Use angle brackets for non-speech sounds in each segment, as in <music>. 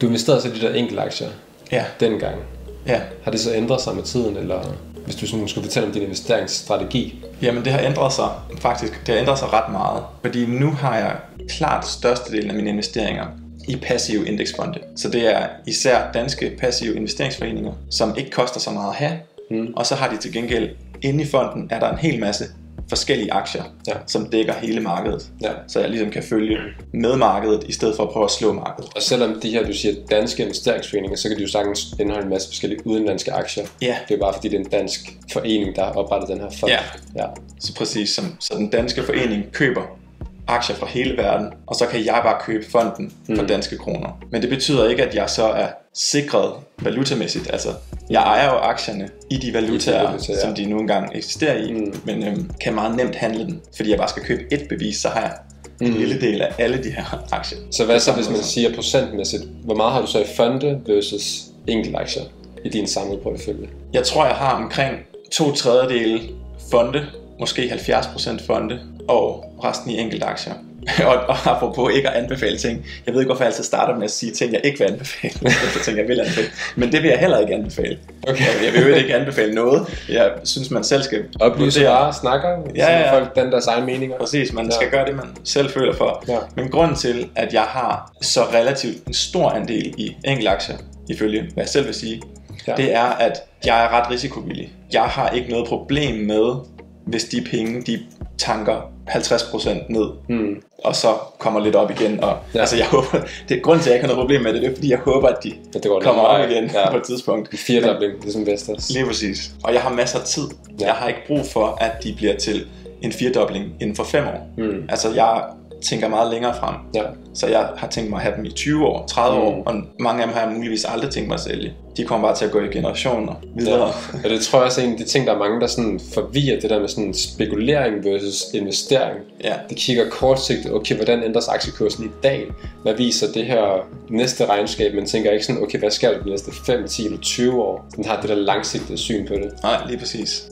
Du investerede så i de der enkelte aktier Ja, dengang. ja. Har det så ændret sig med tiden, eller hvis du sådan skulle fortælle om din investeringsstrategi? Jamen det har ændret sig faktisk. Det har ændret sig ret meget. Fordi nu har jeg klart størstedelen af mine investeringer i passive indeksfonde. Så det er især danske passive investeringsforeninger, som ikke koster så meget at have. Mm. Og så har de til gengæld, inde i fonden er der en hel masse forskellige aktier, Ja. som dækker hele markedet. Ja. Så jeg ligesom kan følge med markedet, i stedet for at prøve at slå markedet. Og selvom de her, du siger, danske investeringsforeninger, så kan de jo sagtens indeholde en masse forskellige udenlandske aktier. Ja. Det er bare fordi, det er en dansk forening, der har oprettet den her fond. Ja. ja. Så præcis som så den danske forening køber aktier fra hele verden, og så kan jeg bare købe fonden for Mm. danske kroner. Men det betyder ikke, at jeg så er sikret valutamæssigt. Altså, jeg ejer jo aktierne i de valutaer, valutaer, ja. som de nu engang eksisterer i, Mm. men øhm, kan meget nemt handle den, fordi jeg bare skal købe et bevis, så har jeg en Mm. lille del af alle de her aktier. Så hvad så, hvis man siger procentmæssigt? Hvor meget har du så i fonde versus enkeltaktier i din samlede portefølje? Jeg tror, jeg har omkring to tredjedele fonde, måske 70% fonde, og resten i enkelte aktier. <laughs> og, og apropos ikke at anbefale ting. Jeg ved ikke, hvorfor jeg altid starter med at sige ting, jeg ikke vil anbefale. <laughs> jeg tænker, jeg vil anbefale. Men det vil jeg heller ikke anbefale. Okay. Jeg vil jo ikke anbefale noget. Jeg synes, man selv skal Oplyse bare, snakker, Ja, ja, ja. folk danner deres egne meninger. Præcis, man Ja. skal gøre det, man selv føler for. Ja. Men grunden til, at jeg har så relativt en stor andel i enkeltaktier, ifølge hvad jeg selv vil sige, Ja. det er, at jeg er ret risikovillig. Jeg har ikke noget problem med, hvis de penge, de tanker 50% ned, Hmm. og så kommer lidt op igen. Og, Ja. ja. Altså, jeg håber, <laughs> det er grunden til, at jeg ikke har noget problem med det, det er, fordi jeg håber, at de At det går kommer op vej. igen Ja. <laughs> på et tidspunkt. En firedobling, ligesom Vestas. Lige præcis. Og jeg har masser af tid. Ja. Jeg har ikke brug for, at de bliver til en firedobling inden for fem år. Mm. Altså, jeg tænker meget længere frem. Ja. Så jeg har tænkt mig at have dem i 20 år, 30 Mm. år, og mange af dem har jeg muligvis aldrig tænkt mig at sælge. De kommer bare til at gå i generationer videre. Ja. Og det tror jeg også er en af de ting, der er mange, der sådan forvirrer det der med sådan spekulering versus investering. Ja. De kigger kortsigtet, okay, hvordan ændres aktiekursen i dag? Hvad viser det her næste regnskab? Man tænker ikke sådan, okay, hvad sker der de næste 5, 10 eller 20 år? Den har det der langsigtede syn på det. Nej, lige præcis.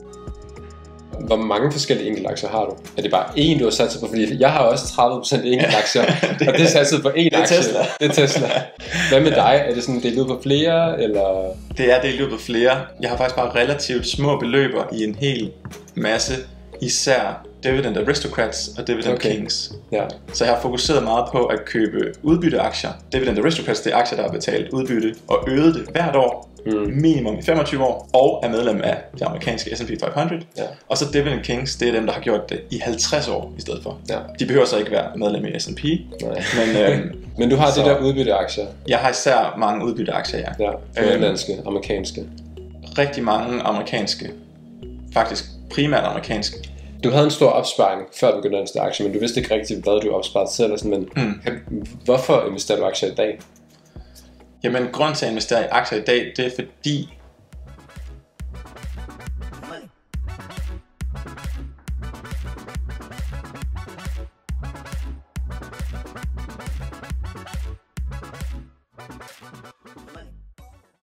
Hvor mange forskellige enkeltaktier har du? Er det bare én, du har sat på? Fordi jeg har også 30% enkeltaktier, <laughs> Det- og det er satset på én er aktie. Tesla. Det er Tesla. Hvad med dig? Er det sådan delt ud på flere, eller... Det er delt ud på flere. Jeg har faktisk bare relativt små beløber i en hel masse, især Dividend Aristocrats og Dividend Okay. Kings. Ja, Så jeg har fokuseret meget på at købe udbytteaktier. Dividend Aristocrats, det er aktier, der har betalt udbytte og øget det hvert år, Mm. minimum i 25 år, og er medlem af det amerikanske S&P 500. Ja. Og så Dividend Kings, det er dem, der har gjort det i 50 år i stedet for. ja. De behøver så ikke være medlem i S&P, men øhm, <laughs> Men du har Så- de der udbytteaktier. jeg har især mange udbytteaktier, ja. Ja, Øhm. udenlandske, amerikanske. Rigtig mange amerikanske, faktisk primært amerikanske. Du havde en stor opsparing, før du begyndte at investere aktier, men du vidste ikke rigtigt, hvad du opsparede til. Eller sådan, men Mm. kan- hvorfor investerer du aktier i dag? Jamen, grund til at investere i aktier i dag, det er fordi,